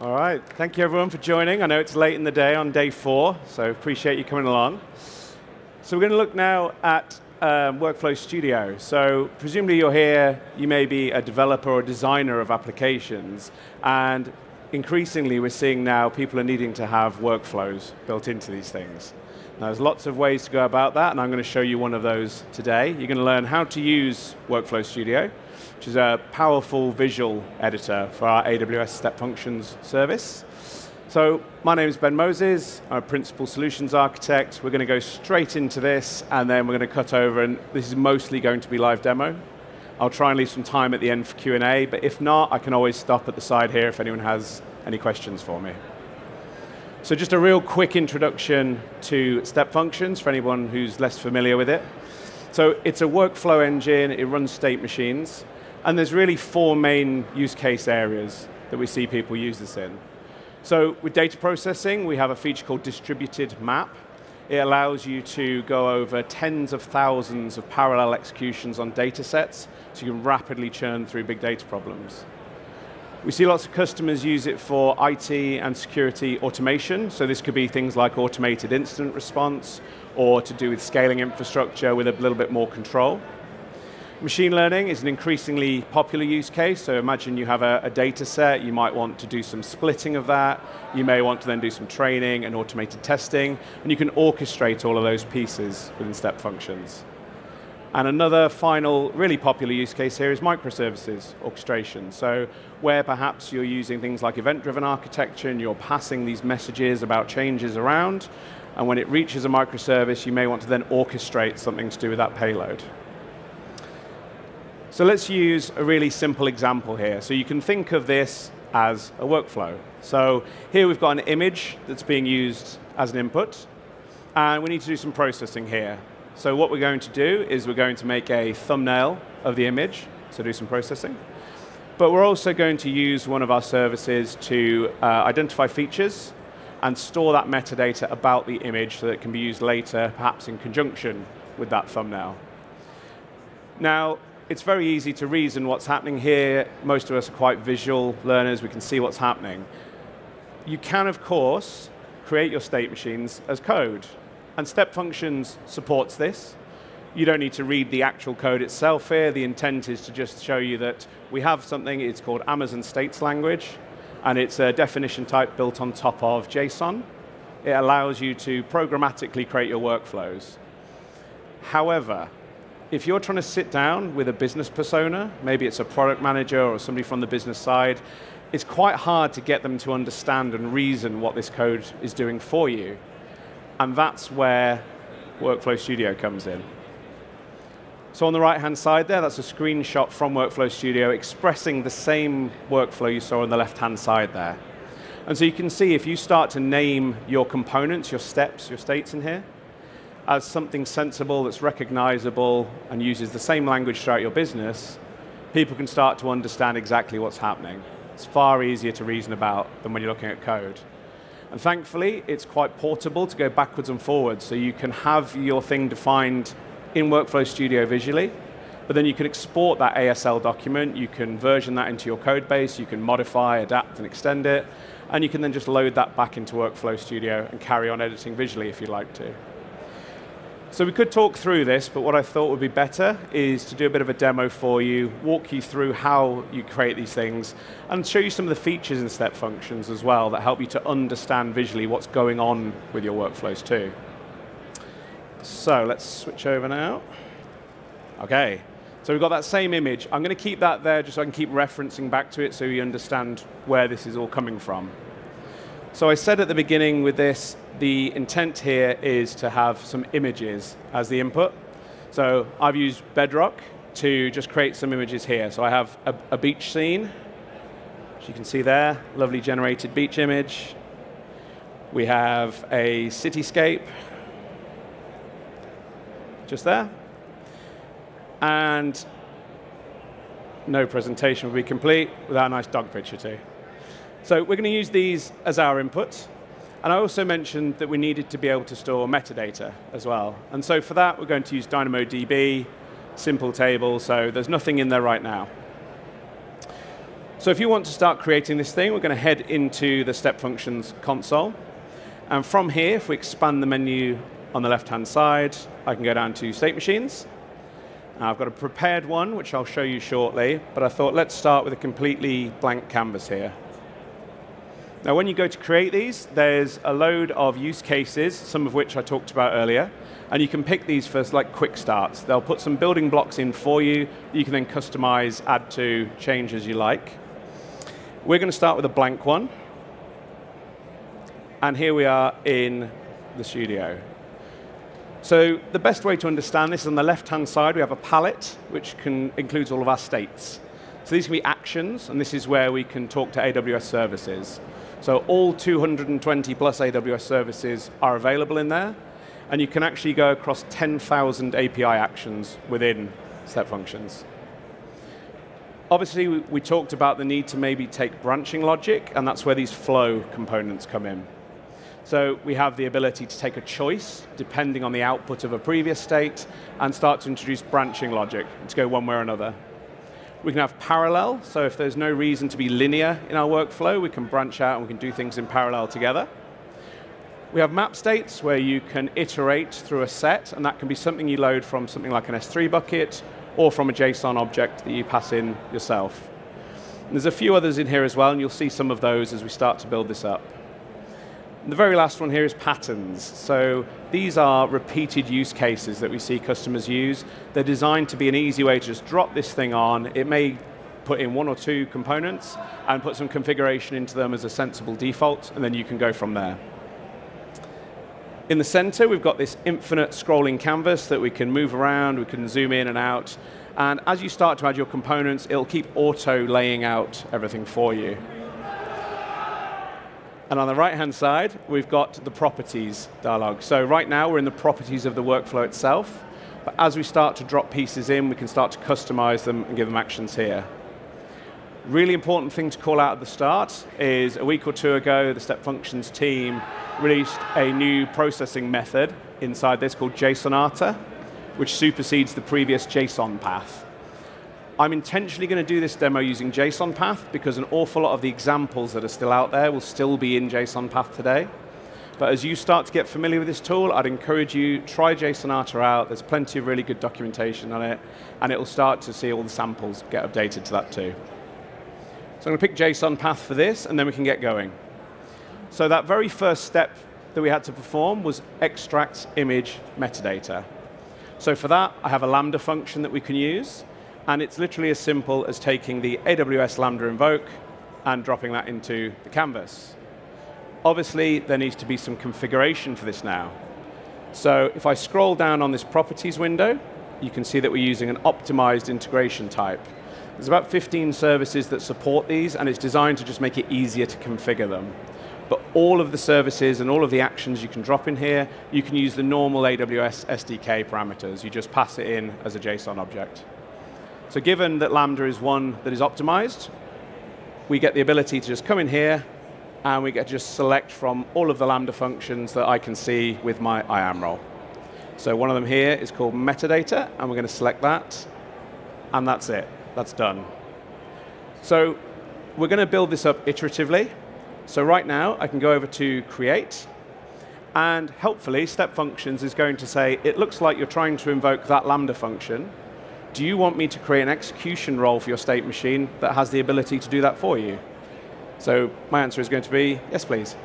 All right. Thank you, everyone, for joining. I know it's late in the day on day four, so appreciate you coming along. So we're going to look now at um, Workflow Studio. So presumably you're here, you may be a developer or designer of applications, and increasingly we're seeing now people are needing to have workflows built into these things. Now, there's lots of ways to go about that, and I'm going to show you one of those today. You're going to learn how to use Workflow Studio, which is a powerful visual editor for our AWS Step Functions service. So my name is Ben Moses. I'm a principal solutions architect. We're going to go straight into this, and then we're going to cut over, and this is mostly going to be live demo. I'll try and leave some time at the end for Q&A, but if not, I can always stop at the side here if anyone has any questions for me. So just a real quick introduction to step functions for anyone who's less familiar with it. So it's a workflow engine, it runs state machines, and there's really four main use case areas that we see people use this in. So with data processing, we have a feature called distributed map. It allows you to go over tens of thousands of parallel executions on data sets, so you can rapidly churn through big data problems. We see lots of customers use it for IT and security automation. So this could be things like automated incident response or to do with scaling infrastructure with a little bit more control. Machine learning is an increasingly popular use case. So imagine you have a, a, data set, you might want to do some splitting of that. You may want to then do some training and automated testing, and you can orchestrate all of those pieces within step functions. And another final really popular use case here is microservices orchestration. So where perhaps you're using things like event-driven architecture and you're passing these messages about changes around, and when it reaches a microservice, you may want to then orchestrate something to do with that payload. So let's use a really simple example here. So you can think of this as a workflow. So here we've got an image that's being used as an input, and we need to do some processing here. So what we're going to do is we're going to make a thumbnail of the image, so do some processing. But we're also going to use one of our services to uh, identify features and store that metadata about the image so that it can be used later, perhaps in conjunction with that thumbnail. Now, it's very easy to reason what's happening here. Most of us are quite visual learners. We can see what's happening. You can, of course, create your state machines as code. And Step Functions supports this. You don't need to read the actual code itself here. The intent is to just show you that we have something, it's called Amazon States Language, and it's a definition type built on top of JSON. It allows you to programmatically create your workflows. However, if you're trying to sit down with a business persona, maybe it's a product manager or somebody from the business side, it's quite hard to get them to understand and reason what this code is doing for you. And that's where Workflow Studio comes in. So on the right-hand side there, that's a screenshot from Workflow Studio expressing the same workflow you saw on the left-hand side there. And so you can see if you start to name your components, your steps, your states in here, as something sensible that's recognizable and uses the same language throughout your business, people can start to understand exactly what's happening. It's far easier to reason about than when you're looking at code. And thankfully, it's quite portable to go backwards and forwards, so you can have your thing defined in Workflow Studio visually, but then you can export that ASL document, you can version that into your code base, you can modify, adapt, and extend it, and you can then just load that back into Workflow Studio and carry on editing visually if you'd like to. So we could talk through this, but what I thought would be better is to do a bit of a demo for you, walk you through how you create these things, and show you some of the features and step functions as well that help you to understand visually what's going on with your workflows too. So let's switch over now. Okay, so we've got that same image. I'm going to keep that there just so I can keep referencing back to it so you understand where this is all coming from. So I said at the beginning with this, the intent here is to have some images as the input. So I've used Bedrock to just create some images here. So I have a, a beach scene, as you can see there, lovely generated beach image. We have a cityscape, just there. And no presentation would be complete without a nice dog picture too. So we're going to use these as our inputs. And I also mentioned that we needed to be able to store metadata as well. And so for that, we're going to use DynamoDB, simple table, so there's nothing in there right now. So if you want to start creating this thing, we're going to head into the Step Functions console. And from here, if we expand the menu on the left-hand side, I can go down to State Machines. Now I've got a prepared one, which I'll show you shortly, but I thought let's start with a completely blank canvas here. Now when you go to create these, there's a load of use cases, some of which I talked about earlier, and you can pick these for like quick starts. They'll put some building blocks in for you, that you can then customize, add to, change as you like. We're going to start with a blank one. And here we are in the studio. So the best way to understand this, is on the left-hand side, we have a palette, which can, includes all of our states. So these can be actions, and this is where we can talk to AWS services. So all 220 plus AWS services are available in there, and you can actually go across 10,000 API actions within Step Functions. Obviously, we, talked about the need to maybe take branching logic, and that's where these flow components come in. So we have the ability to take a choice, depending on the output of a previous state, and start to introduce branching logic to go one way or another. We can have parallel, so if there's no reason to be linear in our workflow, we can branch out and we can do things in parallel together. We have map states where you can iterate through a set, and that can be something you load from something like an S3 bucket, or from a JSON object that you pass in yourself. And there's a few others in here as well, and you'll see some of those as we start to build this up. And the very last one here is patterns. So these are repeated use cases that we see customers use. They're designed to be an easy way to just drop this thing on. It may put in one or two components and put some configuration into them as a sensible default, and then you can go from there. In the center, we've got this infinite scrolling canvas that we can move around, we can zoom in and out. And as you start to add your components, it'll keep auto laying out everything for you. And on the right-hand side, we've got the properties dialog. So right now, we're in the properties of the workflow itself. But as we start to drop pieces in, we can start to customize them and give them actions here. Really important thing to call out at the start is a week or two ago, the Step Functions team released a new processing method inside this called JSONata, which supersedes the previous JSON path. I'm intentionally going to do this demo using JSON path because an awful lot of the examples that are still out there will still be in JSON path today. But as you start to get familiar with this tool, I'd encourage you, try JSONata out. There's plenty of really good documentation on it, and it will start to see all the samples get updated to that too. So I'm going to pick JSON path for this, and then we can get going. So that very first step that we had to perform was extract image metadata. So for that, I have a Lambda function that we can use, and it's literally as simple as taking the AWS Lambda invoke and dropping that into the canvas. Obviously, there needs to be some configuration for this now. So if I scroll down on this properties window, you can see that we're using an optimized integration type. There's about 15 services that support these, and it's designed to just make it easier to configure them. But all of the services and all of the actions you can drop in here, you can use the normal AWS SDK parameters. You just pass it in as a JSON object. So given that Lambda is one that is optimized, we get the ability to just come in here, and we get to just select from all of the Lambda functions that I can see with my IAM role. So one of them here is called metadata, and we're going to select that, and that's it. That's done. So we're going to build this up iteratively. So right now, I can go over to create, and helpfully, step functions is going to say, it looks like you're trying to invoke that Lambda function. Do you want me to create an execution role for your state machine that has the ability to do that for you? So my answer is going to be, yes, please.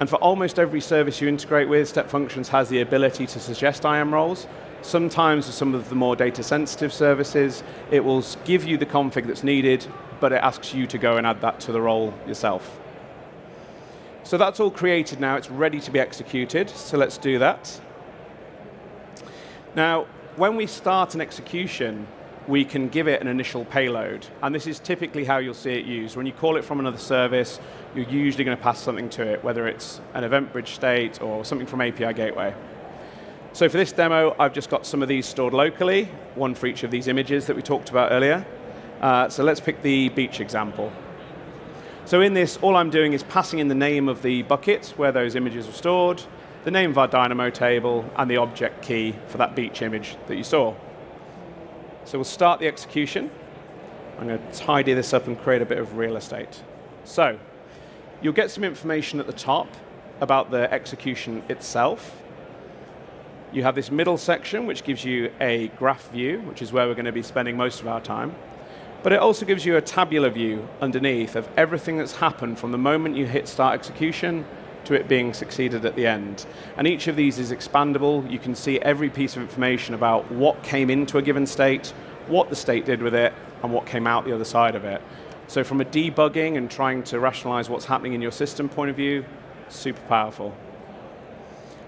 And for almost every service you integrate with, Step Functions has the ability to suggest IAM roles. Sometimes with some of the more data sensitive services, it will give you the config that's needed, but it asks you to go and add that to the role yourself. So that's all created now, it's ready to be executed, so let's do that. Now, when we start an execution, we can give it an initial payload. And this is typically how you'll see it used. When you call it from another service, you're usually going to pass something to it, whether it's an EventBridge state or something from API Gateway. So for this demo, I've just got some of these stored locally, one for each of these images that we talked about earlier. Uh, so let's pick the beach example. So in this, all I'm doing is passing in the name of the bucket where those images are stored, the name of our Dynamo table, and the object key for that beach image that you saw. So we'll start the execution. I'm going to tidy this up and create a bit of real estate. So, you'll get some information at the top about the execution itself. You have this middle section, which gives you a graph view, which is where we're going to be spending most of our time. But it also gives you a tabular view underneath of everything that's happened from the moment you hit start execution to it being succeeded at the end. And each of these is expandable. You can see every piece of information about what came into a given state, what the state did with it, and what came out the other side of it. So from a debugging and trying to rationalize what's happening in your system point of view, super powerful.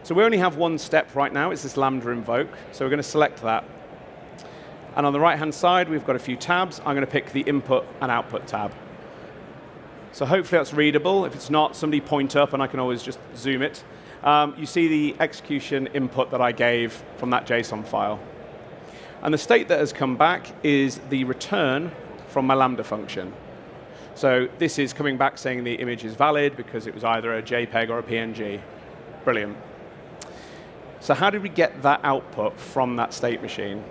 So we only have one step right now, it's this Lambda invoke. So we're going to select that. And on the right-hand side, we've got a few tabs. I'm going to pick the input and output tab. So hopefully that's readable. If it's not, somebody point up and I can always just zoom it. Um, you see the execution input that I gave from that JSON file. And the state that has come back is the return from my Lambda function. So this is coming back saying the image is valid because it was either a JPEG or a PNG. Brilliant. So how did we get that output from that state machine?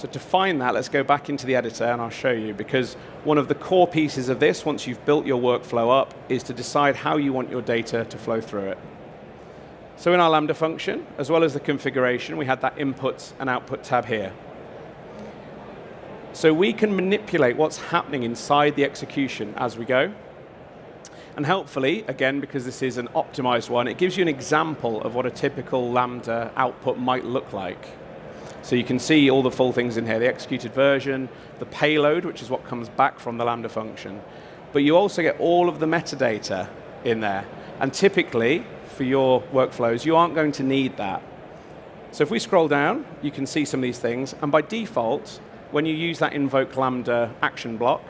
So to find that, let's go back into the editor and I'll show you because one of the core pieces of this, once you've built your workflow up, is to decide how you want your data to flow through it. So in our Lambda function, as well as the configuration, we had that input and output tab here. So we can manipulate what's happening inside the execution as we go. And helpfully, again, because this is an optimized one, it gives you an example of what a typical Lambda output might look like. So you can see all the full things in here, the executed version, the payload, which is what comes back from the Lambda function. But you also get all of the metadata in there. And typically, for your workflows, you aren't going to need that. So if we scroll down, you can see some of these things. And by default, when you use that invoke Lambda action block,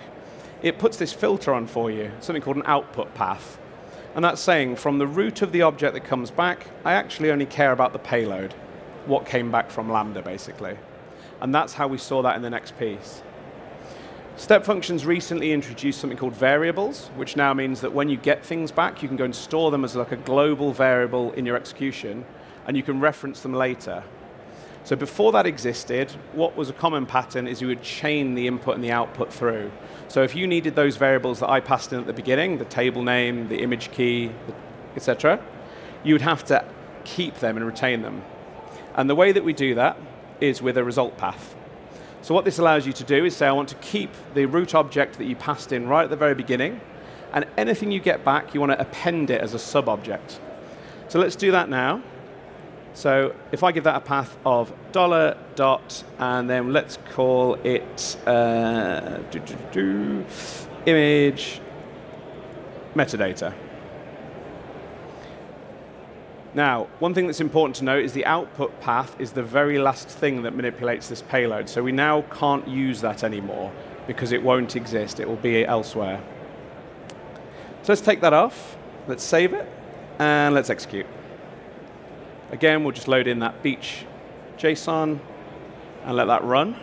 it puts this filter on for you, something called an output path. And that's saying from the root of the object that comes back, I actually only care about the payload what came back from Lambda, basically. And that's how we saw that in the next piece. Step functions recently introduced something called variables, which now means that when you get things back, you can go and store them as like a global variable in your execution, and you can reference them later. So before that existed, what was a common pattern is you would chain the input and the output through. So if you needed those variables that I passed in at the beginning, the table name, the image key, etc., you would have to keep them and retain them. And the way that we do that is with a result path. So what this allows you to do is say, I want to keep the root object that you passed in right at the very beginning, and anything you get back, you want to append it as a sub-object. So let's do that now. So if I give that a path of dollar dot, and then let's call it uh, doo -doo -doo, image metadata. Now, one thing that's important to note is the output path is the very last thing that manipulates this payload. So we now can't use that anymore because it won't exist. It will be elsewhere. So let's take that off. Let's save it. And let's execute. Again, we'll just load in that beach JSON and let that run.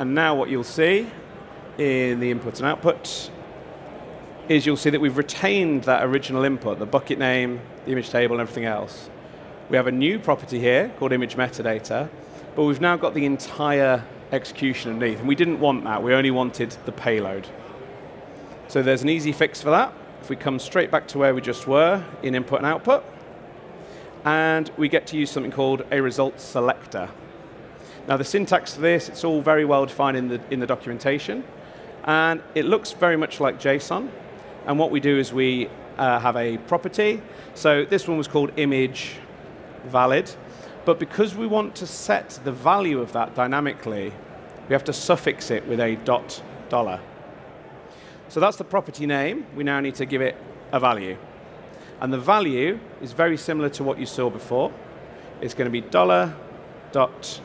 And now what you'll see in the input and output is you'll see that we've retained that original input, the bucket name, the image table, and everything else. We have a new property here called image metadata, but we've now got the entire execution underneath. And we didn't want that, we only wanted the payload. So there's an easy fix for that. If we come straight back to where we just were in input and output, and we get to use something called a result selector. Now the syntax for this, it's all very well defined in the, in the documentation, and it looks very much like JSON, and what we do is we uh, have a property. So this one was called image valid. But because we want to set the value of that dynamically, we have to suffix it with a dot dollar. So that's the property name. We now need to give it a value. And the value is very similar to what you saw before. It's going to be dollar dot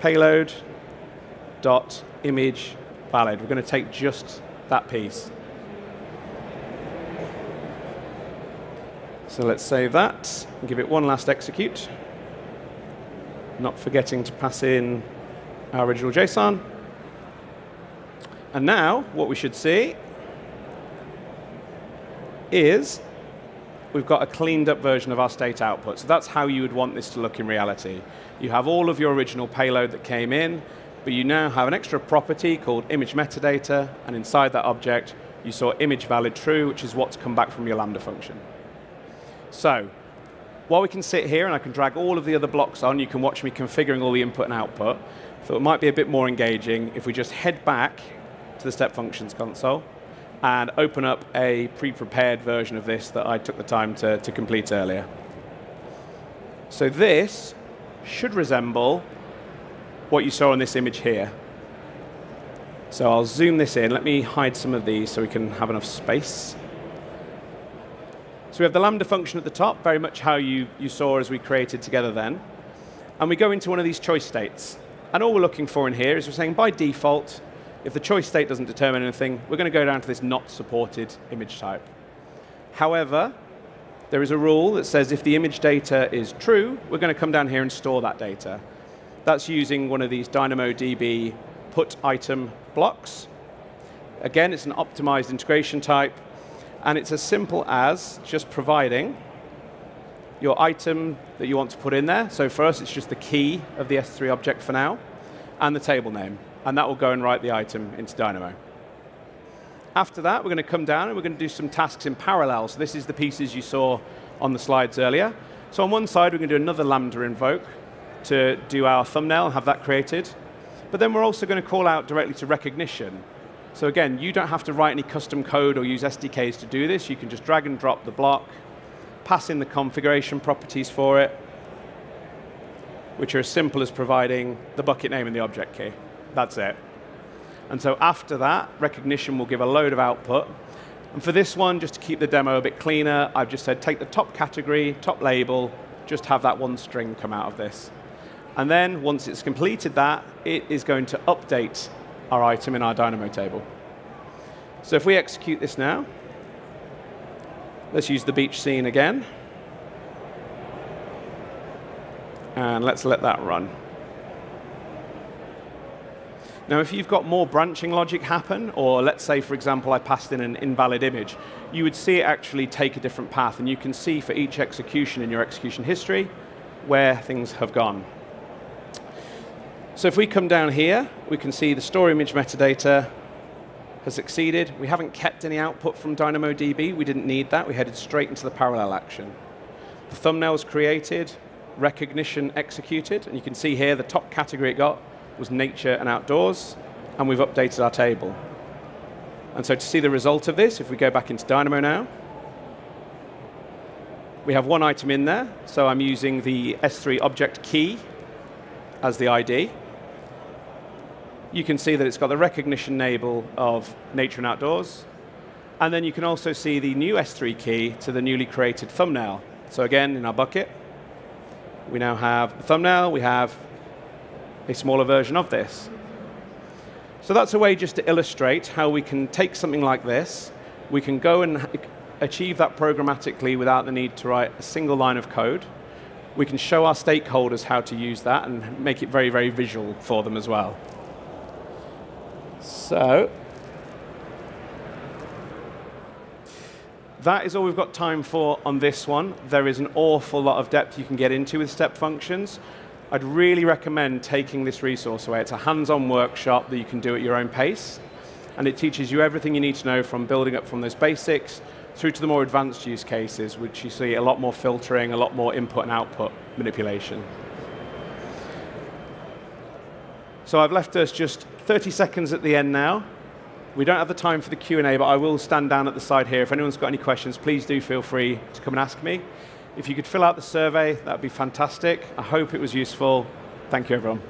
payload dot image valid. We're going to take just that piece. So let's save that and give it one last execute. Not forgetting to pass in our original JSON. And now what we should see is we've got a cleaned up version of our state output. So that's how you would want this to look in reality. You have all of your original payload that came in, but you now have an extra property called image metadata, and inside that object, you saw image valid true, which is what's come back from your Lambda function. So, while we can sit here and I can drag all of the other blocks on, you can watch me configuring all the input and output. So it might be a bit more engaging if we just head back to the step functions console and open up a pre-prepared version of this that I took the time to, to complete earlier. So this should resemble what you saw in this image here. So I'll zoom this in. Let me hide some of these so we can have enough space. So we have the Lambda function at the top, very much how you, you saw as we created together then. And we go into one of these choice states. And all we're looking for in here is we're saying by default, if the choice state doesn't determine anything, we're going to go down to this not supported image type. However, there is a rule that says if the image data is true, we're going to come down here and store that data. That's using one of these DynamoDB put item blocks. Again, it's an optimized integration type, and it's as simple as just providing your item that you want to put in there. So for us, it's just the key of the S3 object for now, and the table name and that will go and write the item into Dynamo. After that, we're going to come down and we're going to do some tasks in parallel. So this is the pieces you saw on the slides earlier. So on one side, we're going to do another Lambda invoke to do our thumbnail, have that created. But then we're also going to call out directly to Rekognition. So again, you don't have to write any custom code or use SDKs to do this. You can just drag and drop the block, pass in the configuration properties for it, which are as simple as providing the bucket name and the object key. That's it. And so after that, Rekognition will give a load of output. And for this one, just to keep the demo a bit cleaner, I've just said take the top category, top label, just have that one string come out of this. And then once it's completed that, it is going to update our item in our Dynamo table. So if we execute this now, let's use the beach scene again. And let's let that run. Now, if you've got more branching logic happen, or let's say, for example, I passed in an invalid image, you would see it actually take a different path, and you can see for each execution in your execution history where things have gone. So if we come down here, we can see the store image metadata has succeeded. We haven't kept any output from DynamoDB. We didn't need that. We headed straight into the parallel action. The thumbnail's created, Rekognition executed, and you can see here the top category it got was nature and outdoors, and we've updated our table. And so to see the result of this, if we go back into Dynamo now, we have one item in there, so I'm using the S3 object key as the ID. You can see that it's got the Rekognition label of nature and outdoors. And then you can also see the new S3 key to the newly created thumbnail. So again, in our bucket, we now have the thumbnail, we have a smaller version of this. So that's a way just to illustrate how we can take something like this, we can go and achieve that programmatically without the need to write a single line of code. We can show our stakeholders how to use that and make it very, very visual for them as well. So, that is all we've got time for on this one. There is an awful lot of depth you can get into with step functions. I'd really recommend taking this resource away. It's a hands-on workshop that you can do at your own pace, and it teaches you everything you need to know from building up from those basics through to the more advanced use cases, which you see a lot more filtering, a lot more input and output manipulation. So I've left us just 30 seconds at the end now. We don't have the time for the Q&A, but I will stand down at the side here. If anyone's got any questions, please do feel free to come and ask me. If you could fill out the survey, that would be fantastic. I hope it was useful. Thank you, everyone.